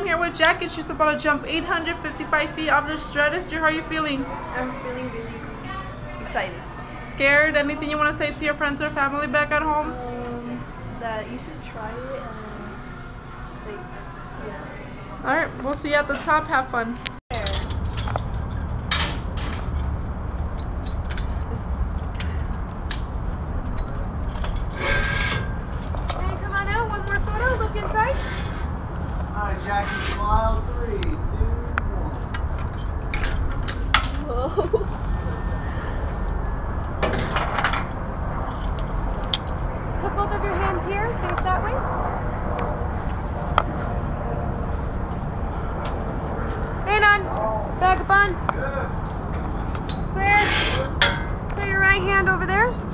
I'm here with Jackie. She's about to jump 855 feet off the stratosphere. How are you feeling? I'm feeling really excited. Scared? Anything you want to say to your friends or family back at home? Um, that you should try it and like, yeah. All right, we'll see you at the top. Have fun. Jackie, smile. Three, two, one. Whoa. Put both of your hands here. Face that way. Hand on. Back up on. Clear. Put your right hand over there.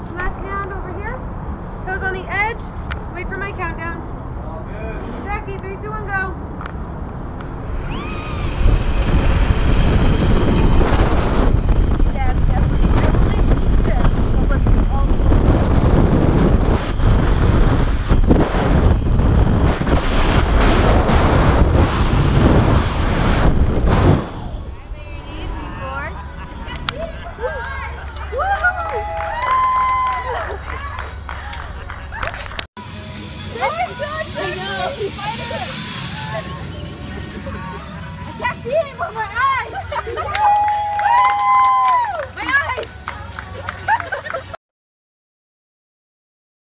Superman!